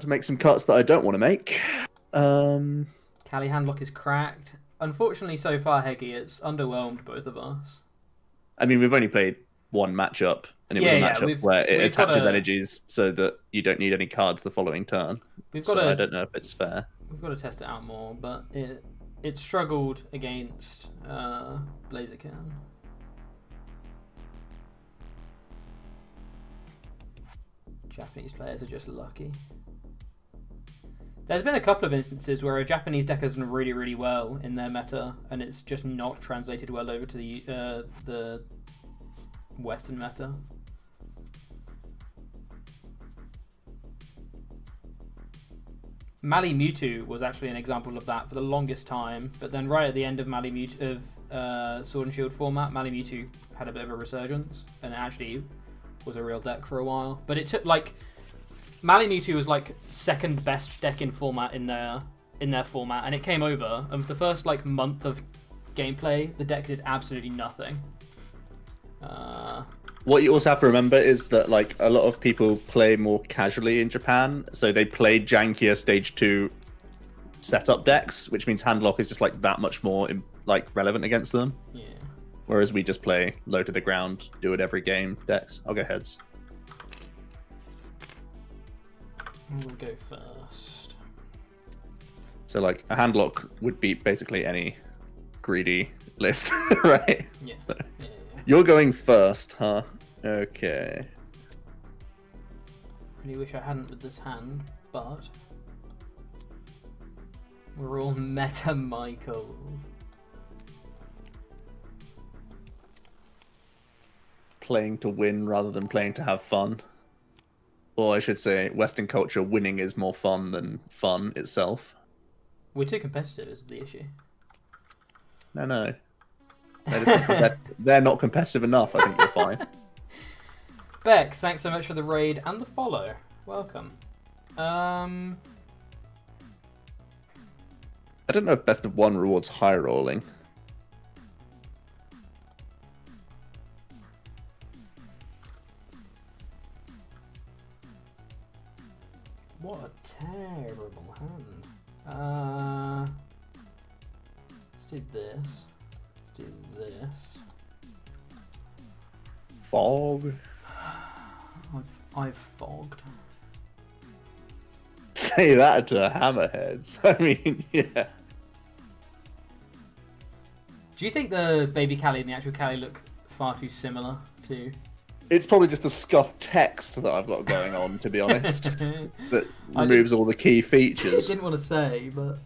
to make some cuts that I don't want to make. Um, Cali handlock is cracked. Unfortunately, so far, Heggy, it's underwhelmed both of us. I mean, we've only played one matchup, and it Yeah, was a yeah, matchup we've- where it we've attaches a- energies so that you don't need any cards the following turn. We've got so to I don't know if it's fair. we've got to test it out more, but it it struggled against uh, Blaziken. Japanese players are just lucky. There's been a couple of instances where a Japanese deck has done really, really well in their meta, and it's just not translated well over to the uh, the Western meta. Mali Mewtwo was actually an example of that for the longest time, but then right at the end of Mali Mewtwo of uh, Sword and Shield format, Mali Mewtwo had a bit of a resurgence and actually was a real deck for a while. But it took like Mali Mewtwo was like second best deck in format in their in their format, and it came over. And for the first like month of gameplay, the deck did absolutely nothing. Uh, What you also have to remember is that like a lot of people play more casually in Japan, so they play jankier stage two setup decks, which means handlock is just like that much more like relevant against them. yeah. Whereas we just play low to the ground, do it every game decks. I'll go heads. We'll go first. So like a handlock would beat basically any greedy list, right? Yeah. So- Yeah. yeah. You're going first, huh? Okay. Really wish I hadn't with this hand, but we're all meta Michaels. Playing to win rather than playing to have fun. Or I should say, Western culture, winning is more fun than fun itself. We're too competitive is the issue. No, no. They're, not they're not competitive enough. I think you're fine. Bex, thanks so much for the raid and the follow. Welcome. Um, I don't know if best of one rewards high rolling. Uh, let's do this. Let's do this. Fog. I've I've fogged. Say that to the hammerheads. I mean, yeah. Do you think the baby Callie and the actual Callie look far too similar to? It's probably just the scuffed text that I've got going on, to be honest, that removes all the key features. I didn't want to say, but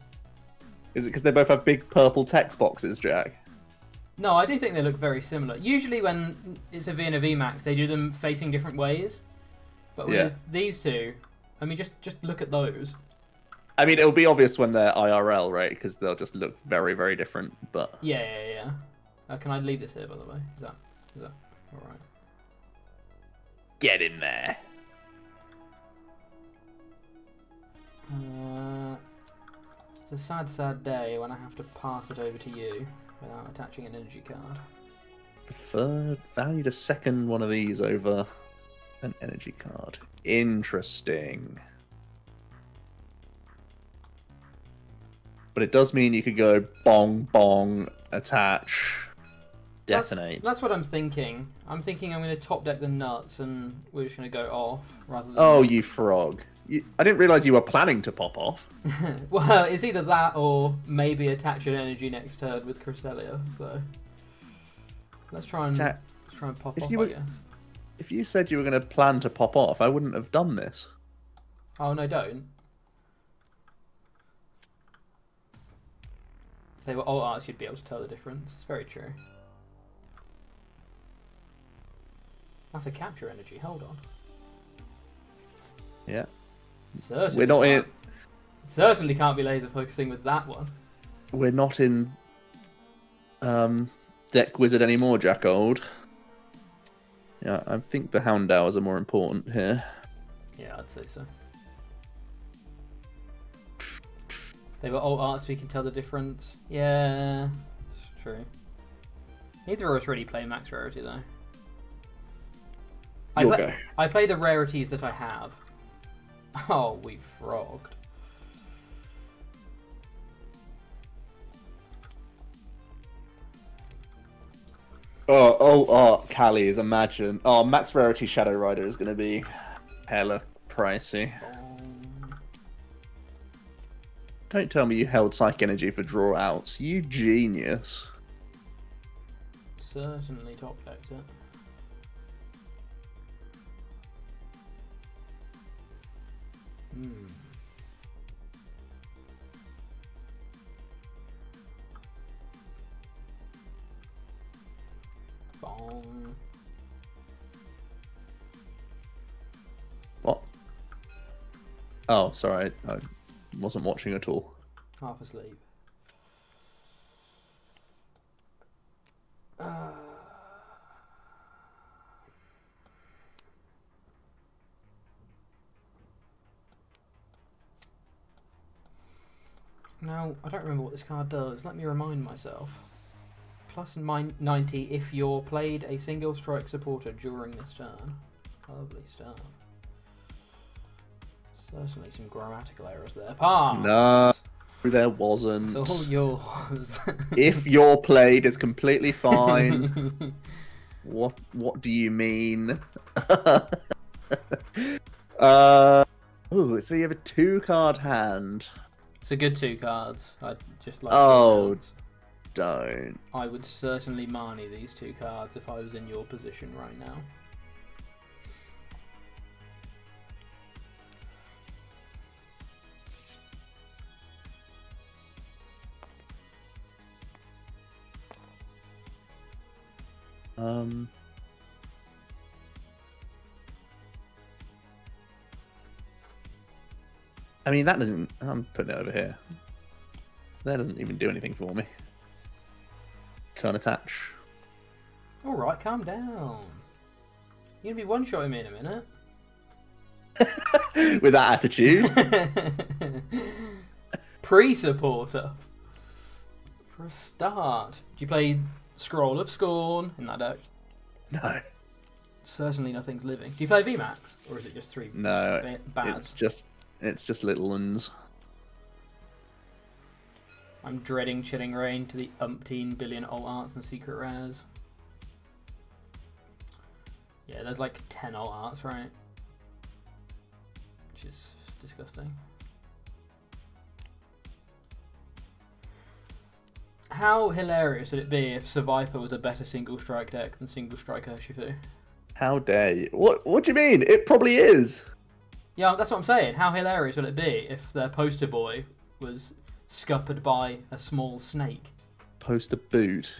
Is it because they both have big purple text boxes, Jack? no, I do think they look very similar. Usually, when it's a V and a VMAX, they do them facing different ways. But with Yeah. these two, I mean, just just look at those. I mean, it'll be obvious when they're IRL, right? Because they'll just look very, very different. But Yeah, yeah, yeah. Uh, can I leave this here, by the way? Is that is that all right? Get in there. Uh, it's a sad, sad day when I have to pass it over to you without attaching an energy card. Preferred valued a second one of these over an energy card. Interesting. But it does mean you could go bong bong attach detonate. That's, what I'm thinking. I'm thinking I'm going to top deck the nuts and we're just going to go off rather than. Oh, you frog! You, I didn't realize you were planning to pop off. well, it's either that or maybe attach an energy next turn with Cresselia. So let's try and Jack, let's try and pop if off. you I were- guess. if you said you were going to plan to pop off, I wouldn't have done this. Oh no, don't. If they were all arts, you'd be able to tell the difference. It's very true. That's a capture energy. Hold on. Yeah. Certainly We're not in. Certainly can't be laser focusing with that one. We're not in. Um, deck wizard anymore, Jack Old. Yeah, I think the Houndours are more important here. Yeah, I'd say so. They were alt arts, so you can tell the difference. Yeah, it's true. Neither of us really play max rarity though. I You'll play, go. I play the rarities that I have. Oh, we frogged. Oh, oh, oh, Callies, imagine. Oh, Max Rarity Shadow Rider is going to be hella pricey. Um, Don't tell me you held Psych Energy for draw outs. You genius. certainly top decked it. Hmm. Oh, sorry. I wasn't watching at all. Half asleep. Uh, now, I don't remember what this card does. Let me remind myself. Plus min- 90 if you're played a single strike supporter during this turn. Lovely stuff. Certainly some grammatical errors there. Pass! No. There wasn't. It's all yours. if your played is completely fine. what what do you mean? uh Ooh, so you have a two card hand. It's a good two cards. I'd just like Oh. Don't. I would certainly Marnie these two cards if I was in your position right now. Um I mean that doesn't I'm putting it over here. That doesn't even do anything for me. Turn attach. Alright, calm down. You're gonna be one shotting me in a minute. With that attitude. Pre supporter. For a start. Do you play Scroll of Scorn in that deck? no. Certainly nothing's living. Do you play VMAX? Or is it just three No. ba- bad? It's just it's just little ones. I'm dreading Chilling Reign to the umpteen billion alt arts and secret rares. Yeah, there's like 10 alt arts, right? Which is disgusting. How hilarious would it be if Seviper was a better single strike deck than single strike Urshifu? How dare you? What what do you mean? It probably is. Yeah, that's what I'm saying. How hilarious would it be if their poster boy was scuppered by a small snake? Poster boot.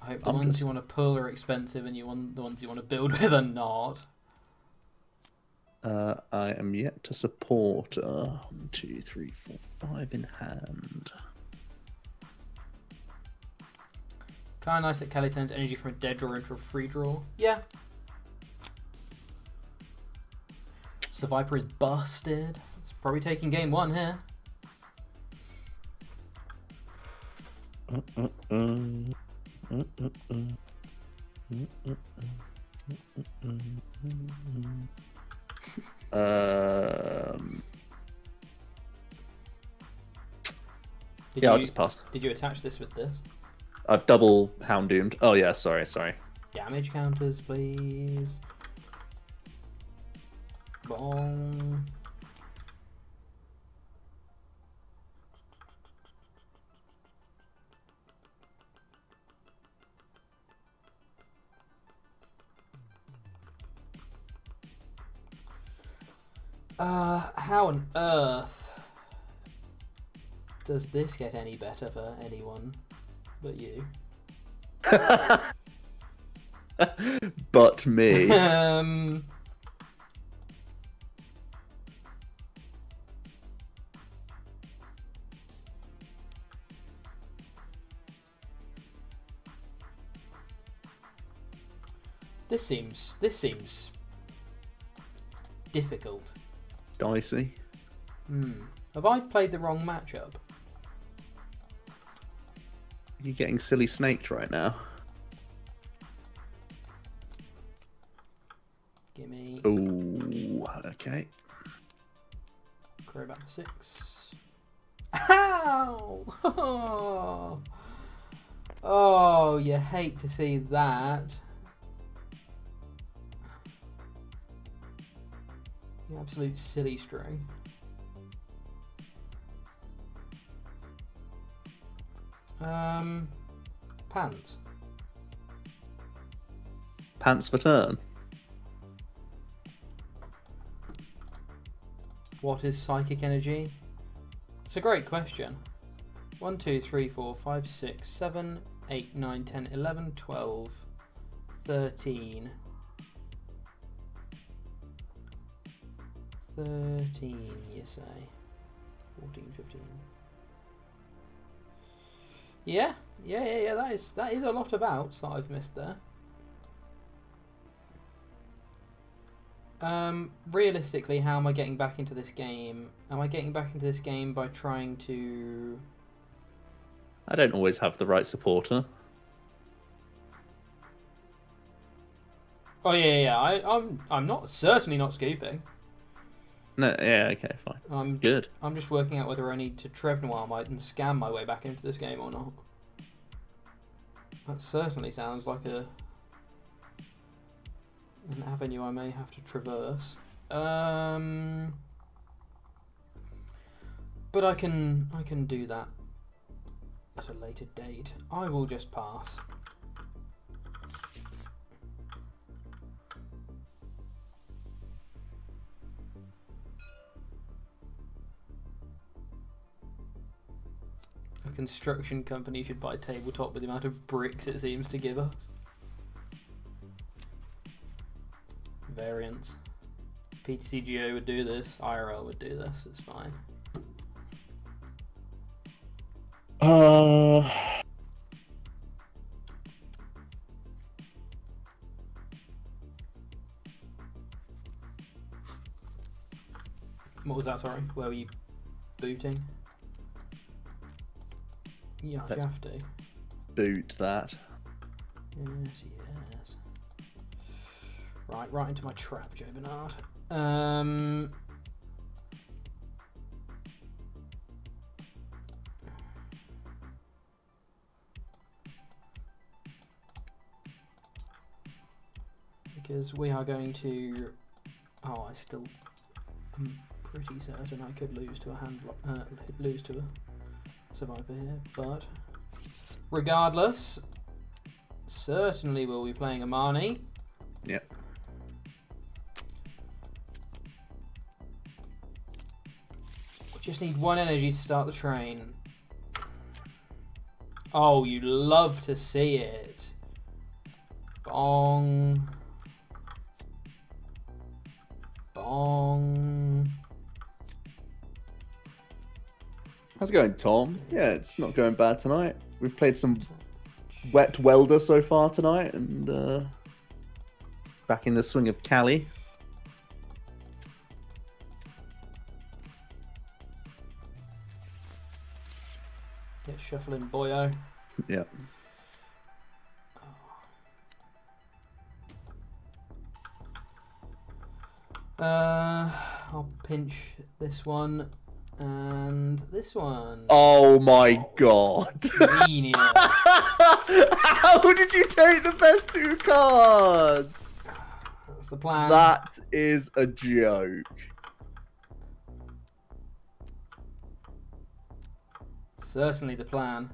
I hope the I'm ones just- you want to pull are expensive and you want the ones you want to build with are not. Uh, I am yet to support uh, one, two, three, four, five in hand. Kind of nice that Kelly turns energy from a dead draw into a free draw. Yeah. Seviper is busted. It's probably taking game one here. Um, Did yeah, you, I'll just pass. Did you attach this with this? I've double hound doomed. Oh yeah, sorry, sorry. Damage counters, please. Bong. Uh, how on earth does this get any better for anyone but you? but me. um, this seems this seems difficult. Dicey. Hmm. Have I played the wrong matchup? You're getting silly snaked right now. Gimme. Okay. Grow back six. Ow! Oh, you hate to see that. Absolute silly string. Um, pants. Pants for turn. What is psychic energy? It's a great question. 1, 2, 3, 4, 5, 6, 7, 8, 9, 10, 11, 12, 13. 13, you say? 14, 15. Yeah, yeah, yeah, yeah. That is that is a lot of outs that I've missed there. Um, realistically, how am I getting back into this game? Am I getting back into this game by trying to? I don't always have the right supporter. Oh yeah, yeah. yeah. I, I'm I'm not certainly not scooping. No, yeah, okay, fine. I'm Good. I'm just working out whether I need to Trevnoir might and scam my way back into this game or not. That certainly sounds like a an avenue I may have to traverse. Um, but I can I can do that at a later date. I will just pass. Construction company should buy tabletop with the amount of bricks it seems to give us. Variants. PTCGO would do this, IRL would do this, it's fine. Uh, What was that, sorry? Where were you booting? Yeah, you have to. boot that. Yes, yes. Right, right into my trap, Joe Bernard. Um, because we are going to. Oh, I still. I'm pretty certain I could lose to a hand. Uh, lose to a Seviper here, but regardless, certainly we'll be playing Amani. Yep. We just need one energy to start the train. Oh, you love to see it. Bong. Bong. How's it going, Tom? Yeah, it's not going bad tonight. We've played some wet welder so far tonight, and uh, back in the swing of Cali. Get shuffling, boyo. Yeah. Uh, I'll pinch this one and this one. Oh my oh. god! Genius. How did you take the best two cards? That's the plan. That is a joke. Certainly the plan.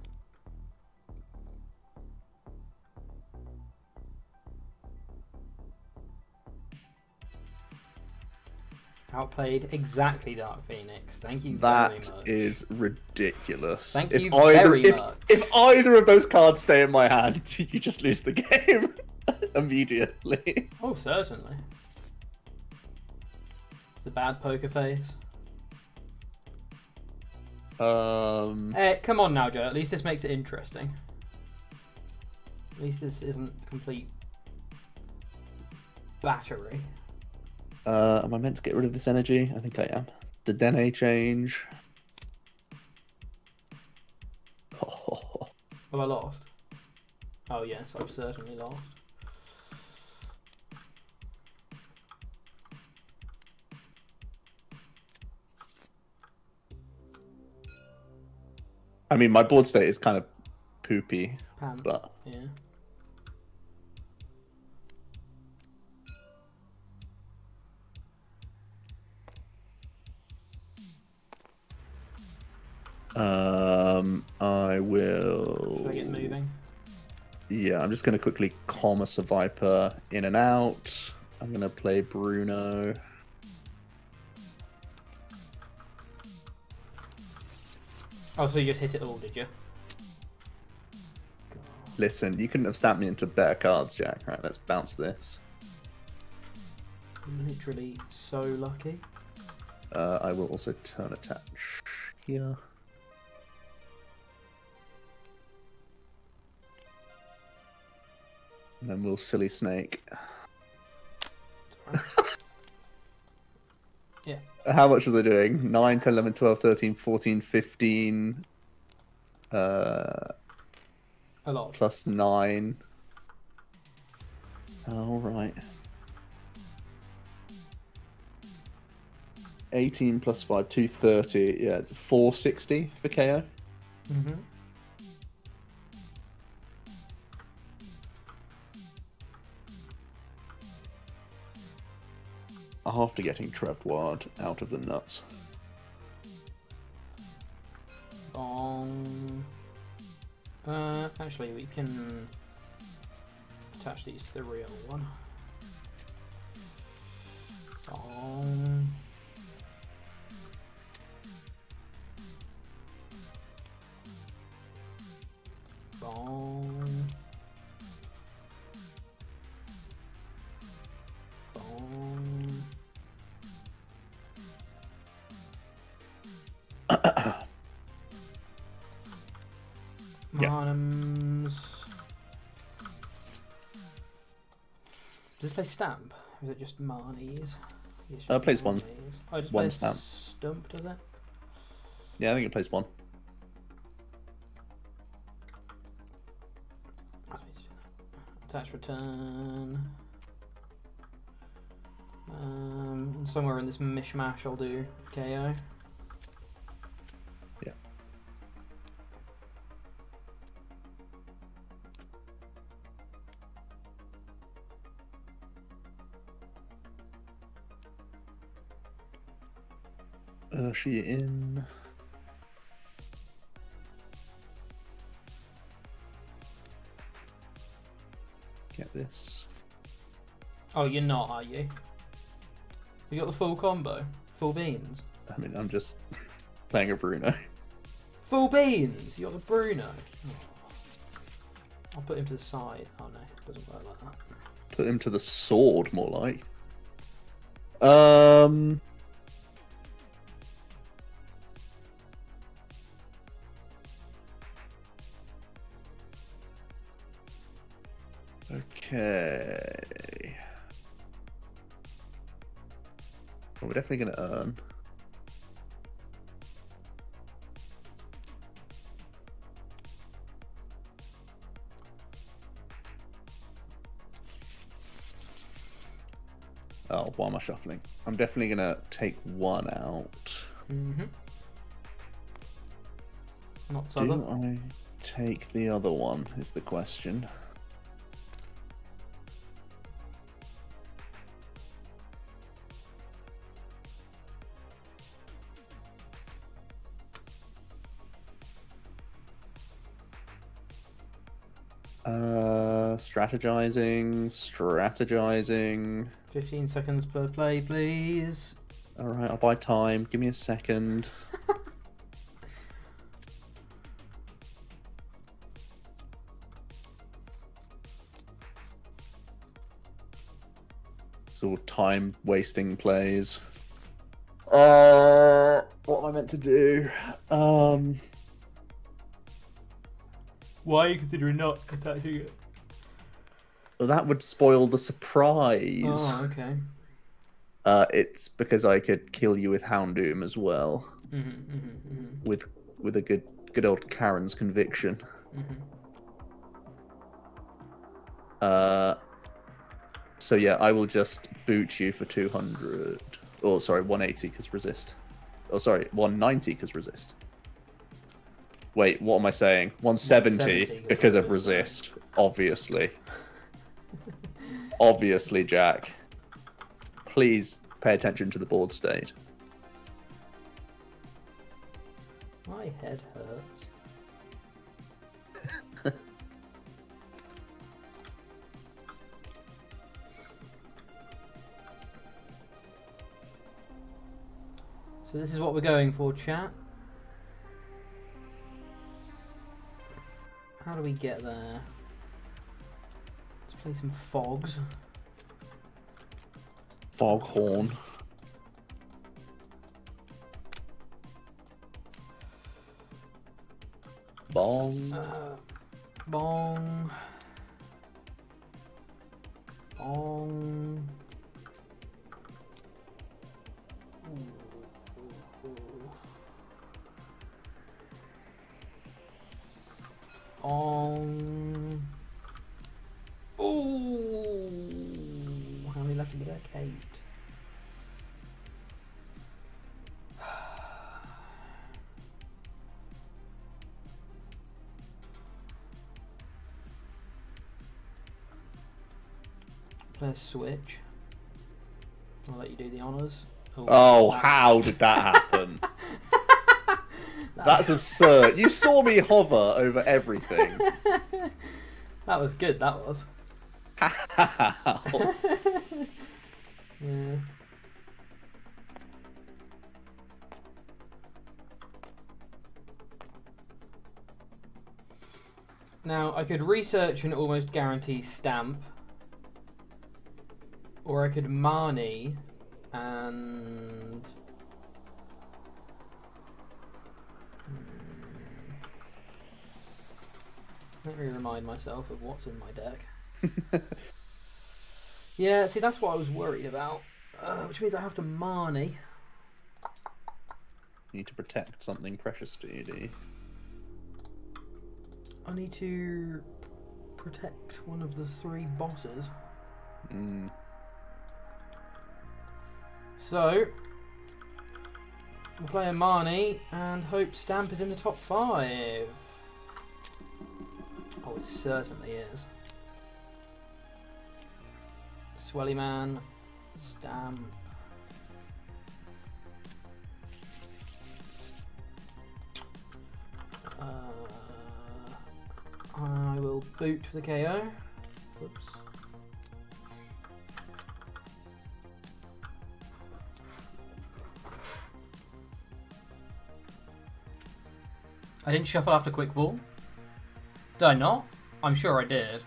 Outplayed exactly Dark Phoenix. Thank you very much. is ridiculous. Thank if you either, very if, much. If either of those cards stay in my hand, you just lose the game immediately. Oh, certainly. It's a bad poker face. Um, Eh, come on now, Joe. At least this makes it interesting. At least this isn't complete battery. Uh, am I meant to get rid of this energy? I think I am. The Dene change. Oh. Have I lost? Oh yes, I've certainly lost. I mean, my board state is kind of poopy, Pants. but yeah. Um, I will. Should I get moving? Yeah, I'm just going to quickly commerce a Viper in and out. I'm going to play Bruno. Oh, so you just hit it all, did you? Listen, you couldn't have stamped me into better cards, Jack. Right, let's bounce this. I'm literally so lucky. Uh, I will also turn attach here. And then we'll silly snake. Yeah. How much was I doing? 9, 10, 11, 12, 13, 14, 15, uh, A lot. plus 9. All right. 18 plus 5, 230. Yeah, 460 for KO. Mm-hmm. After getting Trev Ward out of the nuts. Bong. Uh, actually, we can attach these to the real one. Bong. Bong. Bong. Play stamp? Or is it just Marnies? Uh, plays one. Oh, it just One plays stamp. stump, does it? Yeah, I think it plays one. That's what it's doing. Attach return. Um, somewhere in this mishmash, I'll do KO. Urshi in. Get this. Oh, you're not, are you? You got the full combo, full beans, I mean, I'm just playing a Bruno. full beans. You got the Bruno. Oh. I'll put him to the side. Oh no, it doesn't work like that. Put him to the sword, more like. Um. Okay. Well, we're definitely going to earn. Oh, why am I shuffling? I'm definitely gonna take one out. Mm-hmm. Not Do Southern. I take the other one? Is the question. Strategizing, strategizing. 15 seconds per play, please. All right, I'll buy time. Give me a second. It's all time wasting plays. Uh, what am I meant to do? Um, Why are you considering not attaching it? That would spoil the surprise. Oh, okay. Uh, it's because I could kill you with Houndoom as well, Mm-hmm, mm-hmm, mm-hmm, with with a good good old Karen's conviction. mm-hmm. Uh, so yeah, I will just boot you for 200. Oh, sorry, 180 because resist. Oh, sorry, 190 because resist. Wait, what am I saying? 170 170 because of resist, obviously. Obviously, Jack. Please pay attention to the board state. My head hurts. so this is what we're going for, chat. How do we get there? Play some fogs. Foghorn. Bong. Uh, bong. Bong. Bong. How many left in the deck? Eight. Play a switch. I'll let you do the honours. Oh, oh that's- how did that happen? That's absurd. You saw me hover over everything. That was good, that was. Yeah. Now, I could research and almost guarantee stamp. Or I could Marnie and. Hmm. Let me remind myself of what's in my deck. Yeah, see, that's what I was worried about. Uh, which means I have to Marnie. You need to protect something precious to you, do you? I need to protect one of the three bosses. Mm. So, we'll play a Marnie and hope Stamp is in the top five. Oh, it certainly is. Swelly Man, Stamp. Uh, I will boot for the KO. Whoops. I didn't shuffle after quick ball. Did I not? I'm sure I did.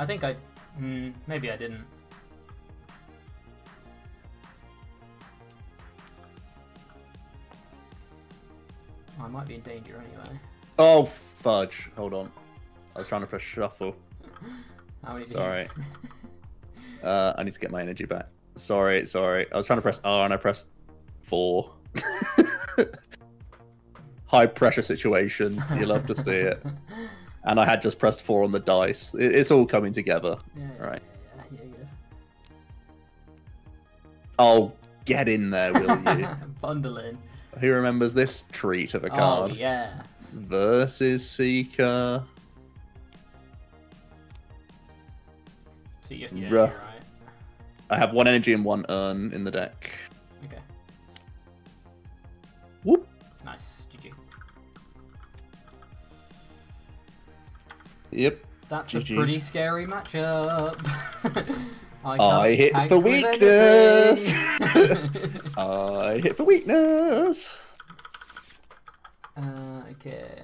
I think I. Hmm, maybe I didn't. I might be in danger anyway. Oh, fudge. Hold on. I was trying to press shuffle. How many Sorry. Uh, I need to get my energy back. Sorry, sorry. I was trying to press R and I pressed four. High pressure situation. You love to see it. And I had just pressed four on the dice. It- It's all coming together. Yeah, yeah, Right. Yeah, yeah, yeah, Oh, get in there, will you? Bundle in. Who remembers this treat of a card? Oh, yes. Versus Seeker. So you just need Rough. energy, right? I have one energy and one urn in the deck. Yep. That's GG. a pretty scary matchup. I, I hit for weakness. I hit for weakness. uh, okay.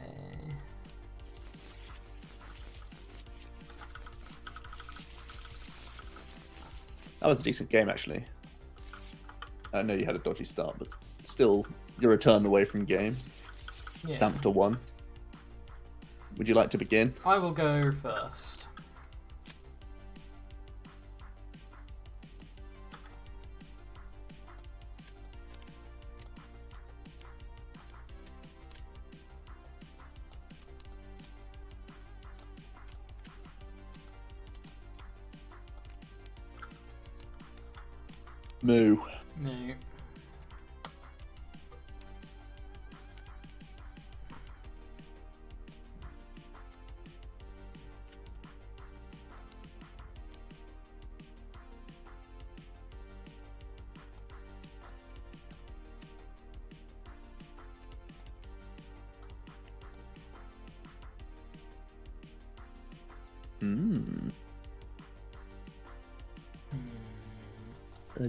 That was a decent game, actually. I know you had a dodgy start, but still, you're a turn away from game. Yeah. Stamped to one. Would you like to begin? I will go first. Moo.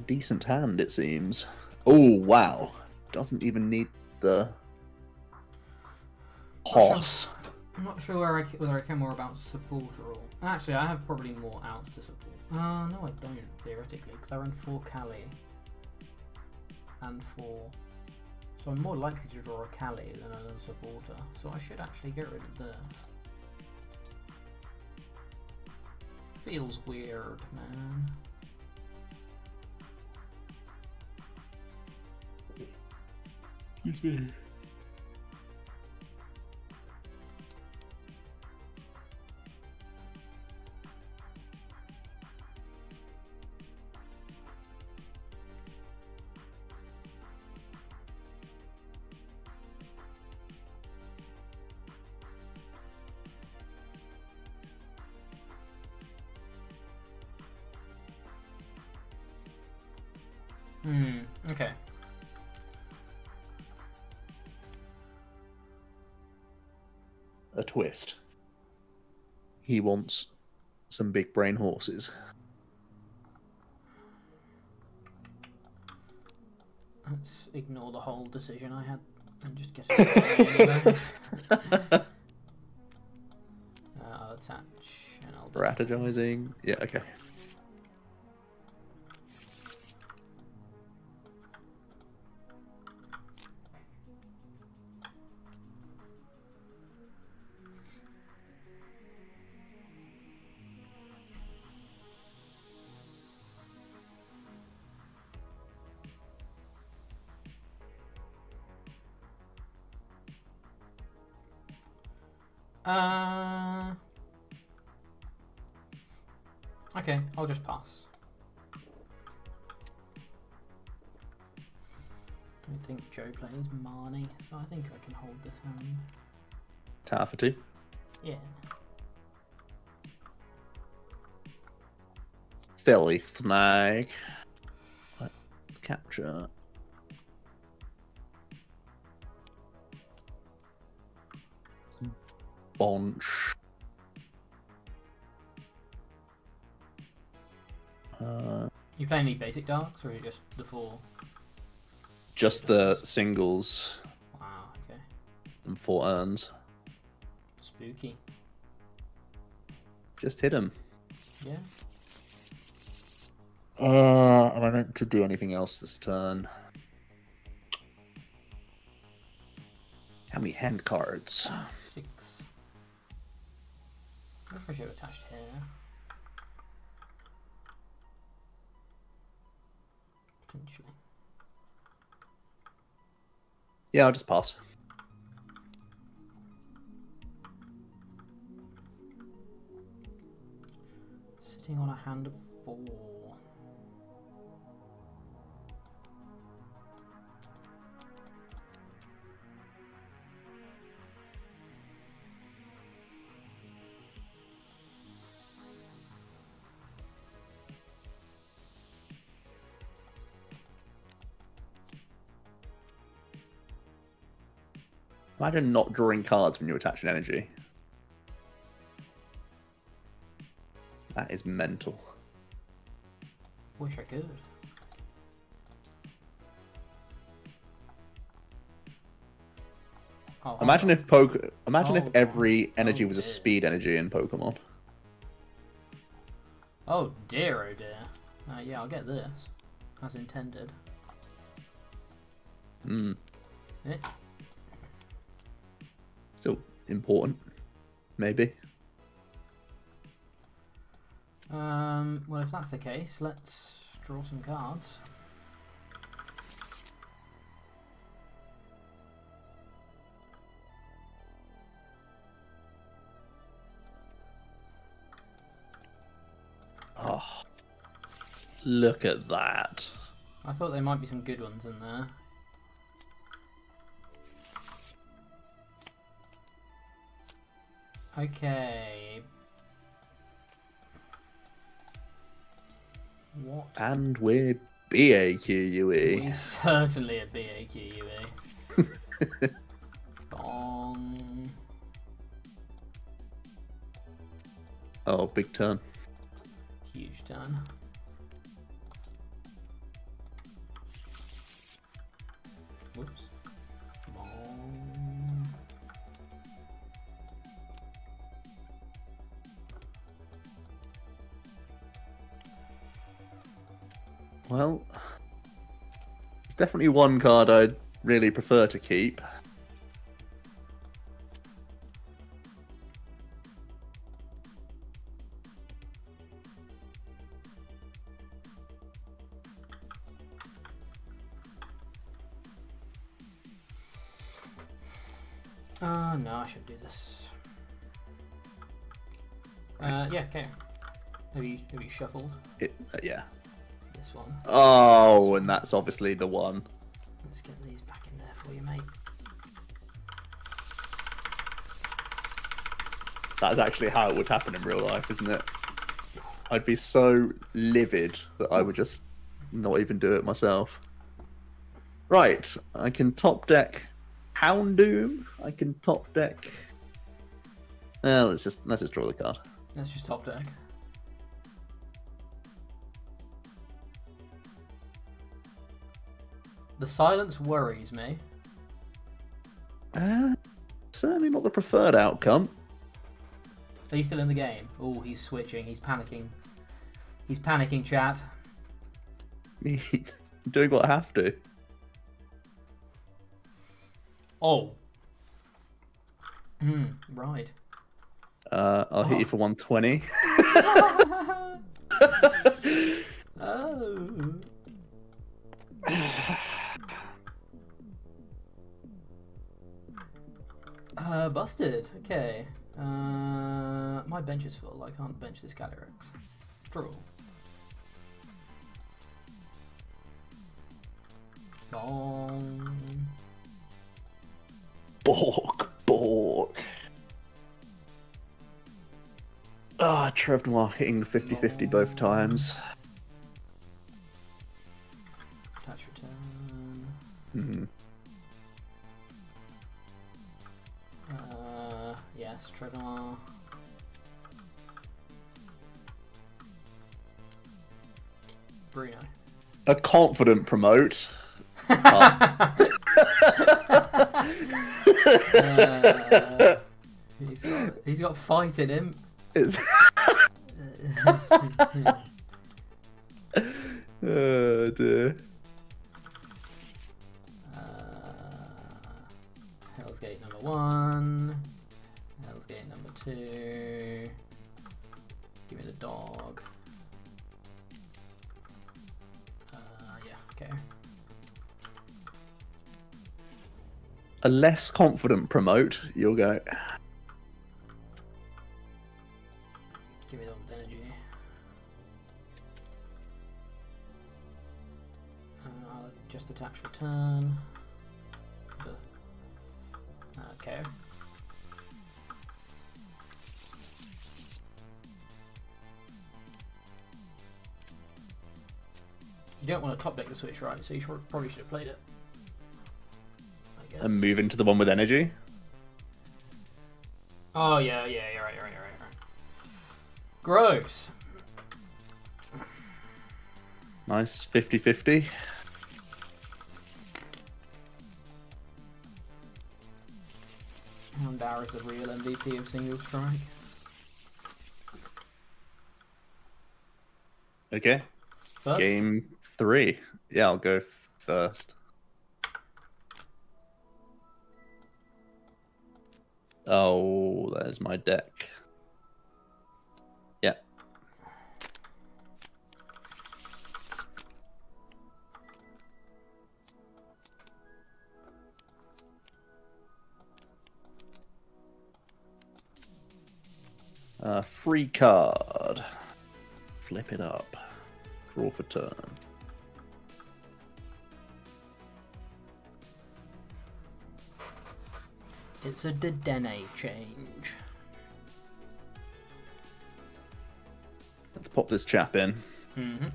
Decent hand, it seems. Oh wow! Doesn't even need the horse. I'm not sure where I, whether I care more about support or all. Actually, I have probably more outs to support. Uh, no, I don't, theoretically, because I run 4 Kali and 4. So I'm more likely to draw a Kali than a supporter. So I should actually get rid of the... Feels weird, man. Excuse me. He wants some big brain horses. Let's ignore the whole decision I had and just get it. uh, I'll attach and I'll do Strategizing. Yeah, okay. I think Joe plays Marnie, so I think I can hold this for two. Yeah. Philly snag. What? Capture. Bonch. Uh, You play any basic darks, or is it just the four? Just the singles Wow, okay. and four urns. Spooky. Just hit him. Yeah. Uh, am I meant to do anything else this turn? How many hand cards? Six. What if I should have attached here? Potentially. Yeah, I'll just pass. Sitting on a hand of four. Imagine not drawing cards when you attach an energy. That is mental. Wish I could. Oh, Imagine if poke. Imagine Oh, if every energy oh was a speed energy in Pokemon. Oh dear, oh dear. Uh, yeah, I'll get this. As intended. Hmm. Eh? Still important. Maybe. Um, well, if that's the case, let's draw some cards. Oh. Look at that. I thought there might be some good ones in there. Okay. What? And we're BAQUE. We certainly a BAQUE. Bong. Oh, big turn. Huge turn. Well, it's definitely one card I'd really prefer to keep. Uh, no, I should do this. Uh, yeah, okay. Have you have you shuffled It, uh, yeah. This one? Oh, and that's obviously the one. Let's get these back in there for you, mate. That's actually how it would happen in real life, isn't it? I'd be so livid that I would just not even do it myself. Right, I can top deck Houndoom. I can top deck. Uh, let's just let's just draw the card. Let's just top deck. The silence worries me. Uh, certainly not the preferred outcome. Are you still in the game? Oh, he's switching. He's panicking. He's panicking, chat. Me doing what I have to. Oh. Hmm, right. Uh, I'll hit you for 120. Oh. Uh, busted. Okay. Uh, my bench is full. I can't bench this Calyrex. Draw. Bong. Bork, Bork. Ah, Trev Noir hitting 50 50 both times. Touch return. Hmm. Yes, Treadwell. Bruno. A confident promote. Uh, he's got he's got fight in him. It's... oh dear. Uh, Hell's Gate number one. Hell's Gate number two. Give me the dog. Uh, yeah, okay. A less confident promote, you'll go. Give me the energy. Uh, I'll just attach return. Okay. You don't want to top deck the switch, right? So you should, probably should have played it. I guess. And move into the one with energy. Oh yeah, yeah, you're right, you're right, you're right. You're right. Gross. Nice 50 50. Houndour is the real MVP of single strike. Okay. First, Game three. Yeah, I'll go first. Oh, there's my deck. Yeah. Uh, free card. Flip it up. Draw for turn. It's a Dedenne change. Let's pop this chap in. Mm-hmm.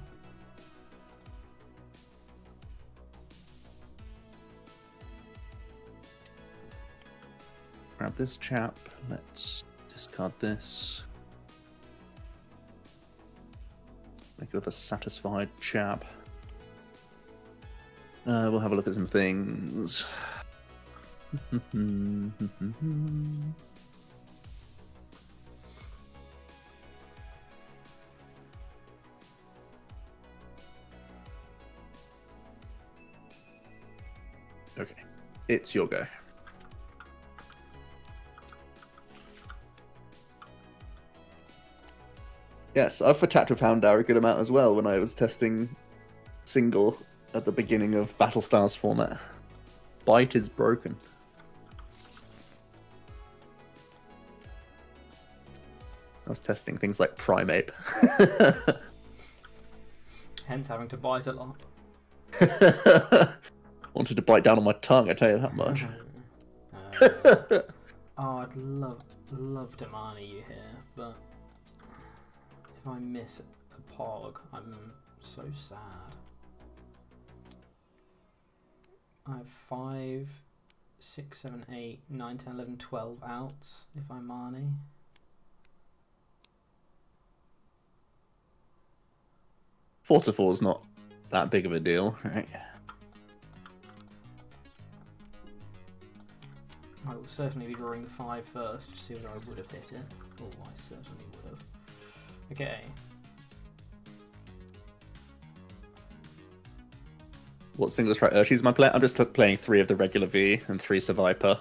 Grab this chap. Let's discard this. Make it with a satisfied chap. Uh, we'll have a look at some things. okay, it's your go. Yes, I've attacked with Houndour a good amount as well when I was testing single at the beginning of Battle Styles format. Bite is broken. Was testing things like Primeape. Hence having to bite a lot. Wanted to bite down on my tongue, I tell you that much. Uh, oh, I'd love love to Marnie you here, but if I miss a pog, I'm so sad. I have five, six, seven, eight, nine, ten, eleven, twelve outs if I'm Marnie. Four to four is not that big of a deal, right? I will certainly be drawing the five first to see whether I would have hit it. Oh, I certainly would have. Okay. What single strike Urshi's am I playing? I'm just playing three of the regular V and three Survivor.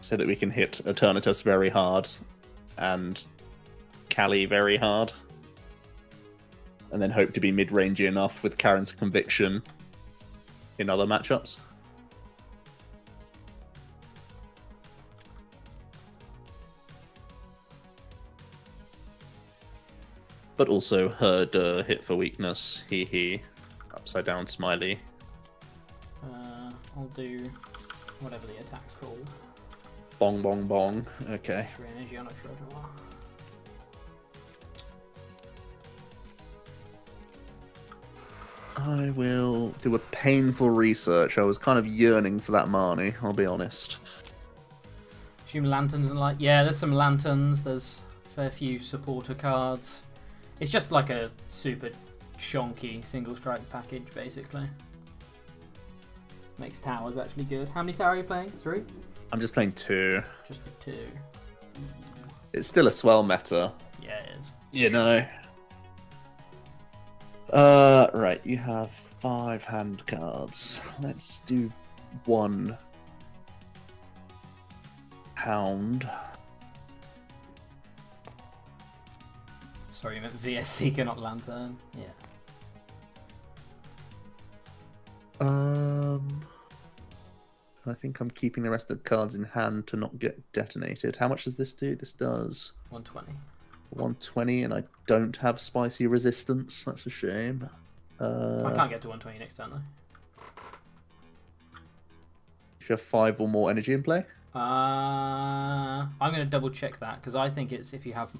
So that we can hit Eternatus very hard and Kali very hard. And then hope to be mid-rangey enough with Karen's conviction in other matchups. But also her uh, hit for weakness, hee hee. Upside down smiley. Uh, I'll do whatever the attack's called. Bong bong bong. Okay. Three energy on a treasure. I will do a painful research. I was kind of yearning for that Marnie, I'll be honest. Assume lanterns and like yeah, there's some lanterns, there's a fair few supporter cards. It's just like a super chonky single strike package basically. Makes towers actually good. How many towers are you playing? Three? I'm just playing two. Just the two. It's still a swell meta. Yeah, it is. You know. Uh, right, you have five hand cards. Let's do one hound. Sorry, you meant VS Seeker, not Lantern. Yeah. Um, I think I'm keeping the rest of the cards in hand to not get detonated. How much does this do? This does 120. 120, and I don't have spicy resistance. That's a shame. Uh, I can't get to 120 next turn though. If you have five or more energy in play, Uh, I'm going to double check that because I think it's if you have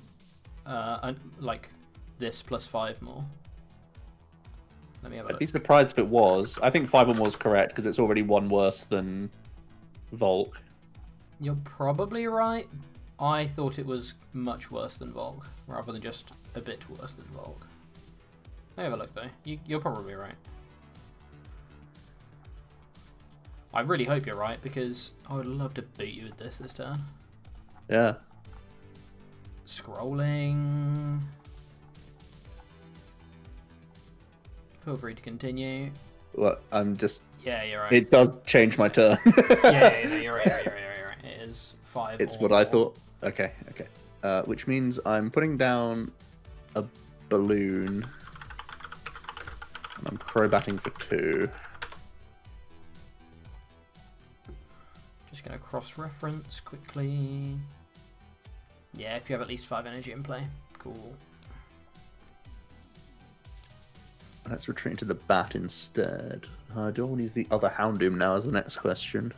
uh, like this plus five more. Let me have a I'd look. be surprised if it was. I think five or more is correct because it's already one worse than Volk. You're probably right. I thought it was much worse than Volk, rather than just a bit worse than me have a look though. You, you're probably right. I really hope you're right because I would love to beat you with this this turn. Yeah. Scrolling. Feel free to continue. Well, I'm just. Yeah, you're right. It does change my turn. yeah, yeah, yeah, you're right, you're right, you're right, you're right. It is five. it's what I thought. Okay, okay. Uh, which means I'm putting down a balloon. And I'm crobating for two. Just gonna cross-reference quickly. Yeah, if you have at least five energy in play. Cool. Let's retreat into the bat instead. Uh, do I want to use the other Houndoom now as the next question?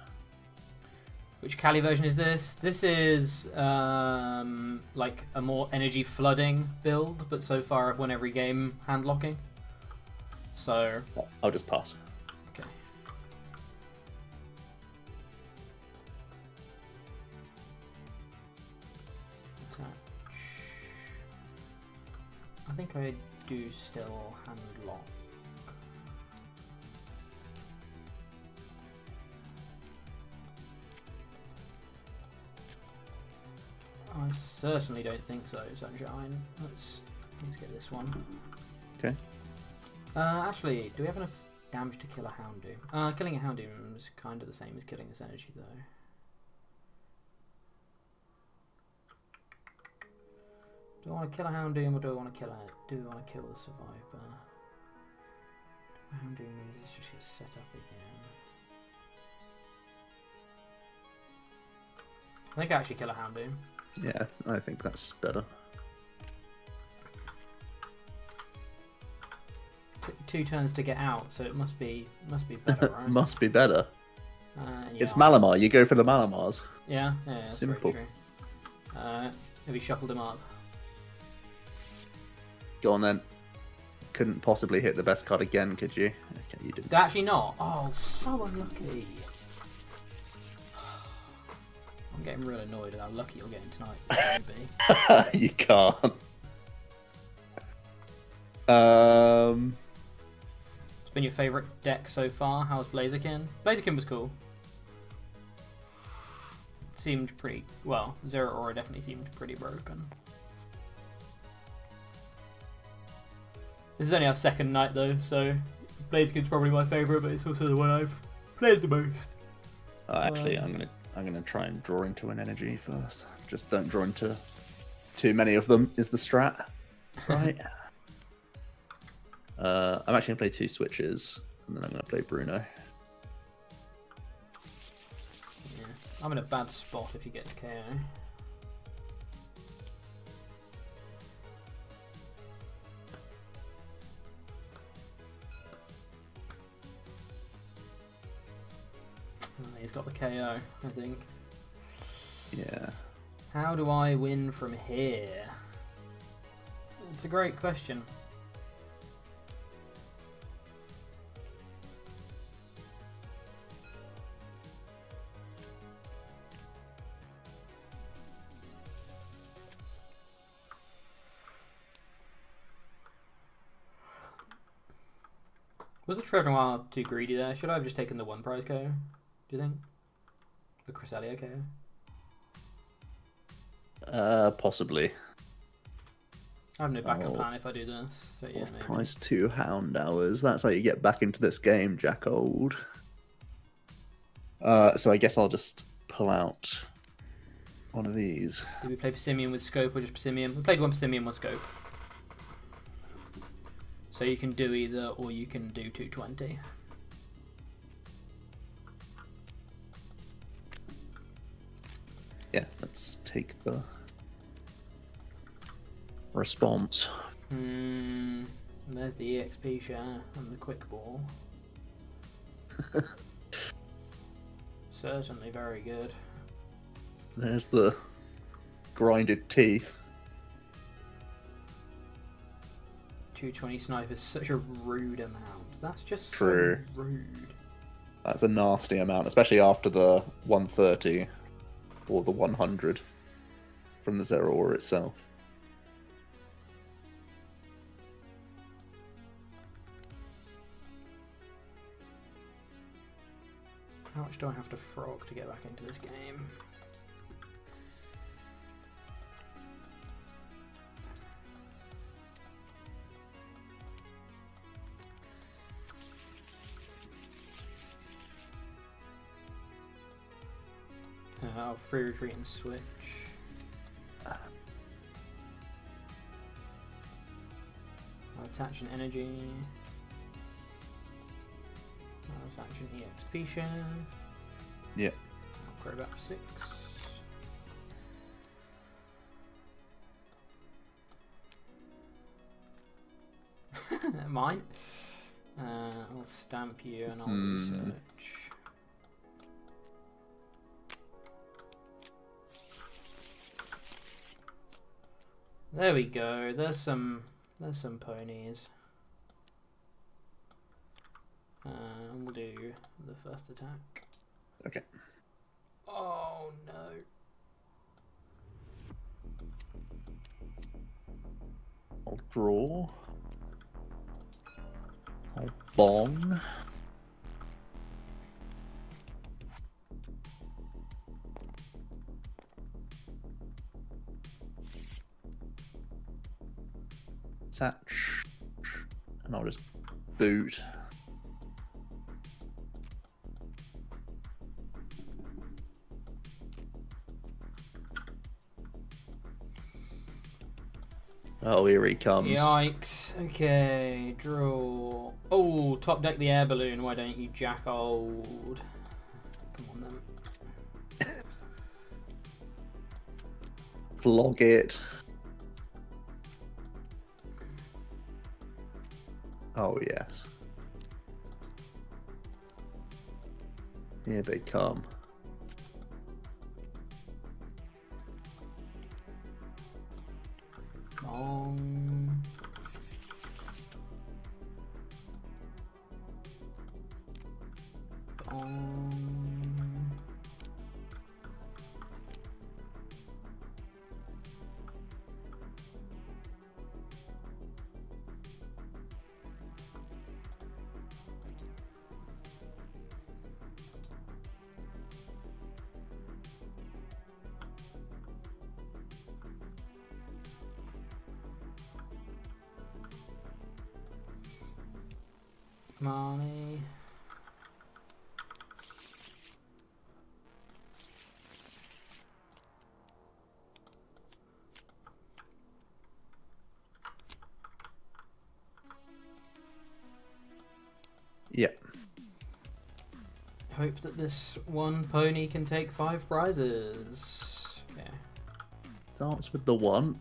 Which Kali version is this? This is um, like a more energy flooding build, but so far I've won every game hand locking. So I'll just pass. okay. Attach. I think I do still hand lock. I certainly don't think so, Sunshine. Let's let's get this one. Okay. Uh, actually, do we have enough damage to kill a Houndoom? Uh, killing a Houndoom is kind of the same as killing this energy, though. Do I want to kill a Houndoom or do I want to kill a? Do I want to kill the Survivor? Houndoom means this just gets set up again. I think I actually kill a Houndoom. Yeah, I think that's better. T- two turns to get out, so it must be must be better, right? Must be better. Uh, It's. Malamar. You go for the Malamars. Yeah, yeah, that's Simple. very true. Uh, have you shuffled him up? Go on then. Couldn't possibly hit the best card again, could you? Okay, you did. Actually not. Oh, so unlucky. I'm getting real annoyed at how lucky you're getting tonight. You can't. Um, it's been your favourite deck so far. How's Blaziken? Blaziken was cool. Seemed pretty well. Zeraora definitely seemed pretty broken. This is only our second night though, so Blaziken's probably my favourite, but it's also the one I've played the most. oh, actually, I'm gonna I'm gonna try and draw into an energy first. Just don't draw into too many of them. Is the strat right? uh, I'm actually gonna play two switches, and then I'm gonna play Bruno. Yeah. I'm in a bad spot if he gets KO. He's got the KO, I think. Yeah. How do I win from here? It's a great question. Was the Trevor too greedy there? Should I have just taken the one prize KO? Do you think? The Cresselia KO? Uh, possibly. I have no backup Oh. plan if I do this. So yeah, maybe. price two Houndours. That's how you get back into this game, Jack Old. Uh, so I guess I'll just pull out one of these. Did we play Passimian with scope or just Passimian? We played one Passimian, one scope. So you can do either or you can do 220. Take the response. Hmm. There's the EXP share and the quick ball. Certainly very good. There's the grinded teeth. 220 sniper is such a rude amount. That's just True. so rude. That's a nasty amount, especially after the 130 or the 100 from the Zeraora itself. How much do I have to frog to get back into this game? Uh, I'll free retreat and switch. I'll attach an energy. Attach an EXP share. Yeah. I'll grow back to six. Mine. Uh, I'll stamp you and I'll Hmm. research. There we go. There's some. There's some ponies. Uh, and we'll do the first attack. Okay. Oh no. I'll draw. I'll bong. Attach. And I'll just boot. Oh, here he comes. Yikes. Okay, draw. Oh, top deck the air balloon. Why don't you jack old? Come on then. Flog it. Oh, yes. Here they come. Bong. Bong. That this one pony can take five prizes. Okay. Starts with the one.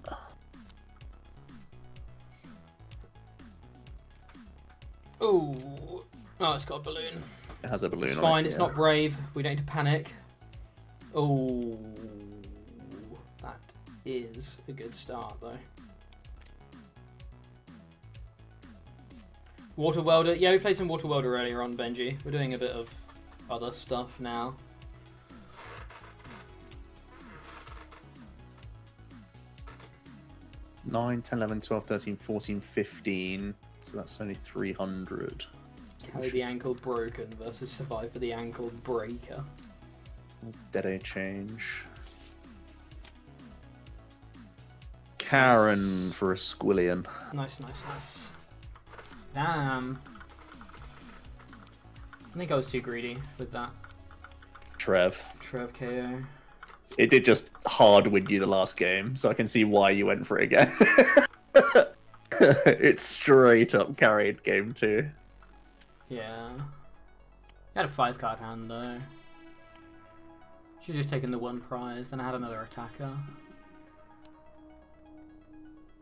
Oh, oh, it's got a balloon. It has a balloon It's on fine. it, It's yeah. not brave. We don't need to panic. Oh, that is a good start though. Water welder. Yeah, we played some water welder earlier on, Benji. We're doing a bit of other stuff now. Nine, 10, 11, 12, 13, 14, 15. So that's only 300. Carry the ankle broken versus survive for the ankle breaker. Dedenne change. Karen for a squillion. Nice, nice, nice. Damn. I think I was too greedy with that. Trev. Trev KO. It did just hard win you the last game, so I can see why you went for it again. it straight up carried game two. Yeah. I had a five card hand though. Should just taken the one prize, then I had another attacker.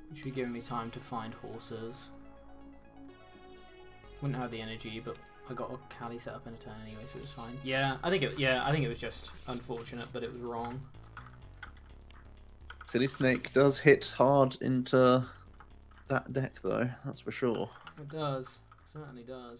Which would give me time to find horses. Wouldn't have the energy, but I got a Cali set up in a turn anyway, so it was fine. Yeah, I think it. Yeah, I think it was just unfortunate, but it was wrong. Silly Snake does hit hard into that deck, though, that's for sure. It does, certainly does.